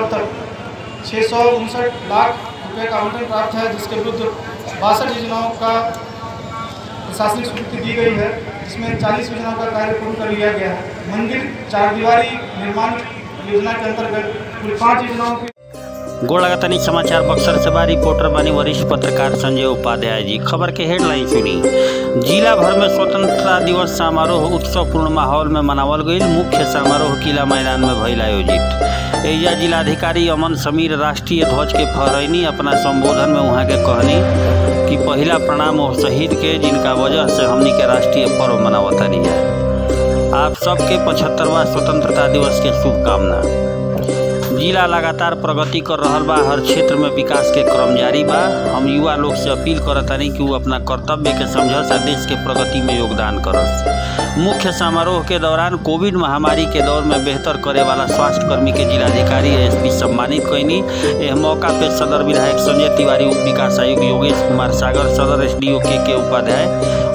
छः सौ उनसठ लाख रुपये का आवंटन प्राप्त है, जिसके विरुद्ध बासठ योजनाओं का प्रशासनिक स्वीकृति दी गई है, जिसमें 40 योजनाओं का कार्य पूर्ण कर लिया गया है। मंदिर, चारदीवारी निर्माण योजना के अंतर्गत कुल पाँच योजनाओं की गोड़ लगातानी समाचार बक्सर से रिपोर्टर बानी वरिष्ठ पत्रकार संजय उपाध्याय जी। खबर के हेडलाइन सुनी। जिला भर में स्वतंत्रता दिवस समारोह उत्सवपूर्ण माहौल में मनावल गई मुख्य समारोह किला मैदान में भइल आयोजित। एजा जिलाधिकारी अमन समीर राष्ट्रीय ध्वज के फहरैनी अपना संबोधन में वहाँ के कहनी कि पहला प्रणाम हो शहीद के, जिनका वजह से हमनी के राष्ट्रीय पर्व मनावतानी है। आप सबके पचहत्तरवा स्वतंत्रता दिवस के शुभकामना। जिला लगातार प्रगति कर रहल बा, हर क्षेत्र में विकास के क्रम जारी बा। हम युवा लोग से अपील करतानी कि वो अपना कर्तव्य के समझस आ देश के प्रगति में योगदान करस मुख्य समारोह के दौरान कोविड महामारी के दौर में बेहतर करे वाला स्वास्थ्य कर्मी के जिलाधिकारी एसपी सम्मानित कैनी यह मौका पे सदर विधायक संजय तिवारी, उप विकास आयुक्त योगेश कुमार सागर, सदर एस डी के के उपाध्याय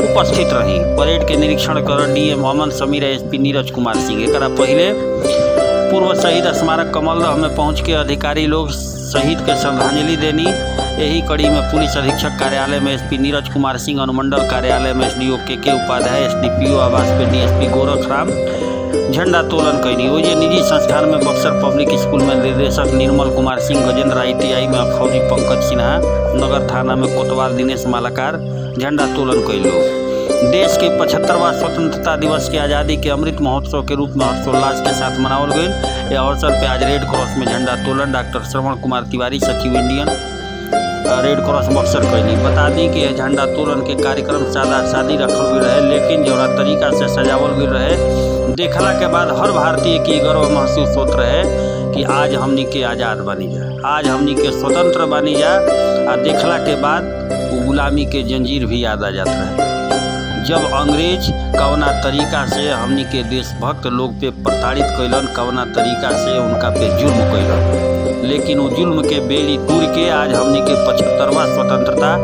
उपस्थित रही। परेड के निरीक्षण कर डीएम अमन समीर, एसपी नीरज कुमार सिंह। एक पहले पूर्व शहीद स्मारक कमल में पहुँच के अधिकारी लोग शहीद के श्रद्धांजलि देनी। यही कड़ी में पुलिस अधीक्षक कार्यालय में एसपी नीरज कुमार सिंह, अनुमंडल कार्यालय में एसडीओ के के उपाध्याय एस डी एसडीपीओ आवास पे डीएसपी गोरख राम झंडा तोलन कैनी ओजे निजी संस्थान में बक्सर पब्लिक स्कूल में निर्देशक निर्मल कुमार सिंह, गजेंद्र आईटीआई में फौजी पंकज सिन्हा, नगर थाना में कोतवाल दिनेश मालाकार झंडा तोलन कैलो देश के पचहत्तरवा स्वतंत्रता दिवस के आज़ादी के अमृत महोत्सव के रूप में हर्षोल्लास के साथ मनावल गई यह अवसर पर आज रेड क्रॉस में झंडा तोलन डॉक्टर श्रवण कुमार तिवारी, सचिव इंडियन रेड क्रॉस बक्सर कैली बता दी कि यह झंडा तोलन के कार्यक्रम सादा शादी रखल गई रहे, लेकिन जौना तरीका से सजावल गई रहे, देखला के बाद हर भारतीय की गर्व महसूस होत रहे कि आज हमनी के आज़ाद बनी जा आज हमनी के स्वतंत्र बनी जा आ देखला के बाद वो गुलामी के जंजीर भी याद आ जात रहे। जब अंग्रेज़ कवना तरीका से हमनी के देशभक्त लोग पे प्रताड़ित कैलन कवना तरीका से उनका पे जुल्म कैलन लेकिन वो जुल्म के बेड़ी तूर के आज हमनी के पचहत्तरवा स्वतंत्रता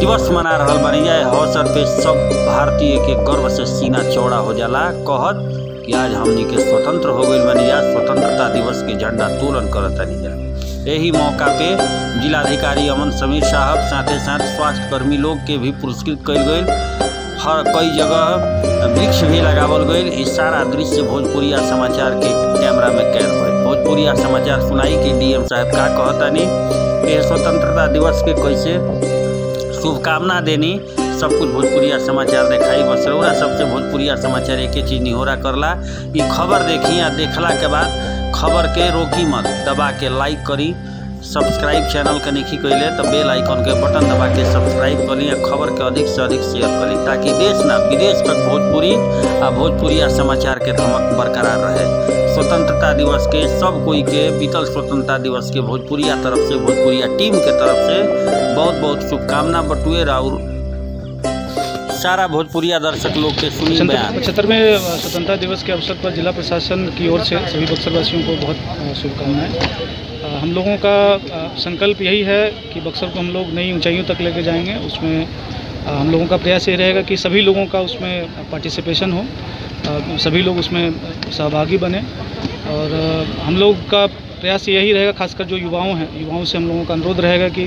दिवस मना रहल बनी। जाए अवसर पे सब भारतीय के गर्व से सीना चौड़ा हो जाला। कहत कि आज हमनी के स्वतंत्र हो गई बनी। जा स्वतंत्रता दिवस के झंडा तोलन करत यही मौका पे जिलाधिकारी अमन समीर साहब साथे साथ स्वास्थ्यकर्मी लोग के भी पुरस्कृत कल गई हर कई जगह वृक्ष भी लगावल गई इस सारा दृश्य भोजपुरिया समाचार के कैमरा में कैद भइल भोजपुरिया समाचार सुनाई कि डीएम साहब का कहतानी ये स्वतंत्रता दिवस के कैसे शुभकामना देनी? सब कुछ भोजपुरिया समाचार दिखाई बस रउरा सबसे भोजपुरिया समाचार एक चीज़ निहोरा करला। कि खबर देखी या देखला के बाद खबर के रोकी मत। दबा के लाइक करी सब्सक्राइब चैनल के नहीं कैले तो बेल आइकन के बटन दबा के सब्सक्राइब कर ली खबर के अधिक से अधिक शेयर कर ताकि देश ना विदेश तक भोजपुरी आ भोजपुरिया समाचार के धमक बरकरार रहे। स्वतंत्रता दिवस के सब कोई के बीतल स्वतंत्रता दिवस के भोजपुरिया तरफ़ से भोजपुरिया टीम के तरफ़ से बहुत बहुत शुभकामना। बटुए राउर सारा भोजपुरिया दर्शक लोग के सुनी बयान। पचहत्तरवें स्वतंत्रता दिवस के अवसर पर जिला प्रशासन की ओर से सभी बक्सरवासियों को बहुत शुभकामनाएँ। हम लोगों का संकल्प यही है कि बक्सर को हम लोग नई ऊंचाइयों तक लेके जाएँगे। उसमें हम लोगों का प्रयास ये रहेगा कि सभी लोगों का उसमें पार्टिसिपेशन हो सभी लोग उसमें सहभागी बने। और हम लोग का प्रयास यही रहेगा खासकर जो युवाओं हैं युवाओं से हम लोगों का अनुरोध रहेगा कि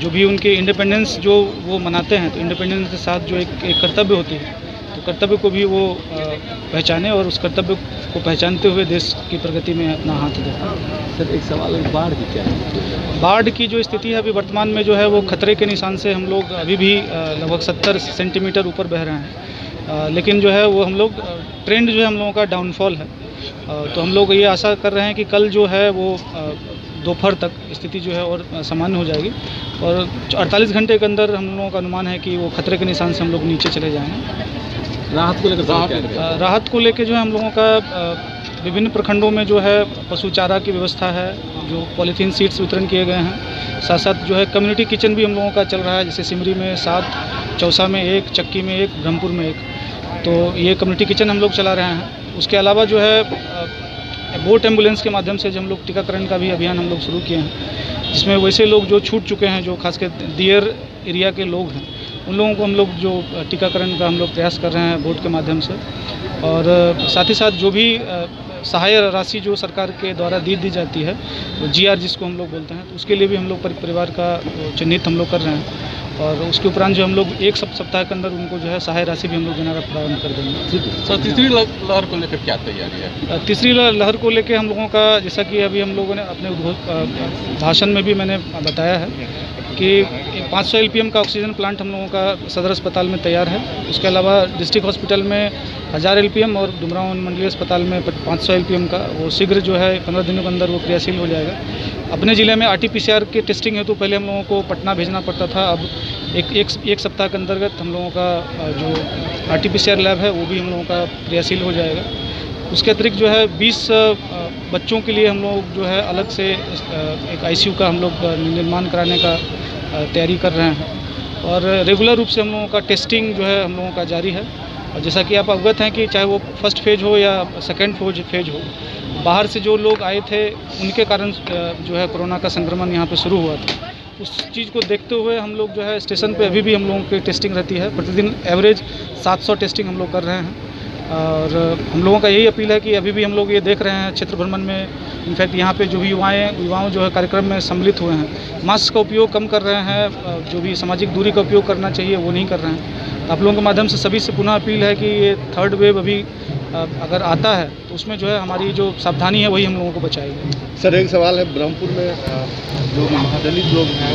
जो भी उनके इंडिपेंडेंस जो वो मनाते हैं तो इंडिपेंडेंस के साथ जो एक, एक कर्तव्य होती है तो कर्तव्य को भी वो पहचाने और उस कर्तव्य को पहचानते हुए देश की प्रगति में अपना हाथ दें। सर एक सवाल है बाढ़ की क्या है? बाढ़ की जो स्थिति है अभी वर्तमान में जो है वो खतरे के निशान से हम लोग अभी भी लगभग सत्तर सेंटीमीटर ऊपर बह रहे हैं। लेकिन जो है वो हम लोग ट्रेंड जो है हम लोगों का डाउनफॉल है। तो हम लोग ये आशा कर रहे हैं कि कल जो है वो दोपहर तक स्थिति जो है और सामान्य हो जाएगी। और 48 घंटे के अंदर हम लोगों का अनुमान है कि वो खतरे के निशान से हम लोग नीचे चले जाएँगे। राहत को लेकर राहत को लेकर जो है हम लोगों का विभिन्न प्रखंडों में जो है पशु चारा की व्यवस्था है जो पॉलीथीन सीट्स वितरण किए गए हैं। साथ साथ जो है कम्युनिटी किचन भी हम लोगों का चल रहा है जैसे सिमरी में सात चौसा में एक चक्की में एक ब्रह्मपुर में एक। तो ये कम्युनिटी किचन हम लोग चला रहे हैं। उसके अलावा जो है बोट एंबुलेंस के माध्यम से हम लोग टीकाकरण का भी अभियान हम लोग शुरू किए हैं, जिसमें वैसे लोग जो छूट चुके हैं, जो खासकर दियर एरिया के लोग हैं, उन लोगों को हम लोग जो टीकाकरण का हम लोग प्रयास कर रहे हैं बोट के माध्यम से। और साथ ही साथ जो भी सहाय राशि जो सरकार के द्वारा दी दी जाती है जी आर जिसको हम लोग बोलते हैं तो उसके लिए भी हम लोग परि- परिवार का चिन्हित हम लोग कर रहे हैं। और उसके उपरांत जो हम लोग एक सप- सप्ताह के अंदर उनको जो है सहाय राशि भी हम लोग देना का प्रारंभ कर देंगे। सर तीसरी लहर को लेकर क्या तैयारी है? तीसरी लहर को लेकर हम लोगों का जैसा कि अभी हम लोगों ने अपने भाषण में भी मैंने बताया है कि 500 एलपीएम का ऑक्सीजन प्लांट हम लोगों का सदर अस्पताल में तैयार है। उसके अलावा डिस्ट्रिक्ट हॉस्पिटल में हज़ार एलपीएम और डुमराव मंडलीय अस्पताल में 500 एलपीएम का वो शीघ्र जो है पंद्रह दिनों के अंदर वो क्रियाशील हो जाएगा। अपने ज़िले में आर आरटीपीसीआर के टेस्टिंग है तो पहले हम लोगों को पटना भेजना पड़ता था। अब एक एक एक सप्ताह के अंतर्गत हम लोगों का जो आरटीपीसीआर लैब है, वो भी हम लोगों का क्रियाशील हो जाएगा। उसके अतिरिक्त जो है 20 बच्चों के लिए हम लोग जो है, अलग से एक आईसीयू का हम लोग निर्माण कराने का तैयारी कर रहे हैं। और रेगुलर रूप से हम लोगों का टेस्टिंग जो है, हम लोगों का जारी है। और जैसा कि आप अवगत हैं कि चाहे वो फ़र्स्ट फ़ेज़ हो या सेकेंड फ़ेज़ फ़ेज़ हो बाहर से जो लोग आए थे, उनके कारण जो है कोरोना का संक्रमण यहाँ पे शुरू हुआ था। उस चीज़ को देखते हुए हम लोग जो है स्टेशन पे अभी भी हम लोगों की टेस्टिंग रहती है। प्रतिदिन एवरेज 700 टेस्टिंग हम लोग कर रहे हैं। और हम लोगों का यही अपील है कि अभी भी हम लोग ये देख रहे हैं, क्षेत्र भ्रमण में, इनफैक्ट यहाँ पे जो भी युवाएँ, युवाओं जो है कार्यक्रम में सम्मिलित हुए हैं। मास्क का उपयोग कम कर रहे हैं जो भी सामाजिक दूरी का उपयोग करना चाहिए, वो नहीं कर रहे हैं। आप लोगों के माध्यम से सभी से पुनः अपील है कि ये थर्ड वेव अभी अगर आता है तो उसमें जो है हमारी जो सावधानी है, वही हम लोगों को बचाएगी। सर, एक सवाल है, ब्रह्मपुर में जो महादलित लोग हैं